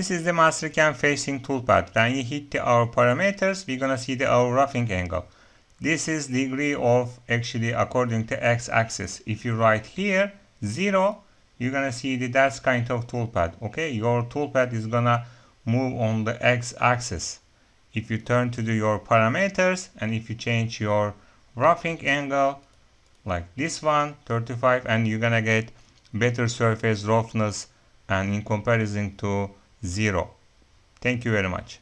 This is the Mastercam facing toolpath. When you hit the, our parameters, we're gonna see the our roughing angle. This is degree of actually according to x-axis. If you write here zero, you're gonna see that that's kind of toolpath. Okay, your toolpath is gonna move on the x-axis. If you turn to the, your parameters and if you change your roughing angle like this one 35 and you're gonna get better surface roughness and in comparison to zero. Thank you very much.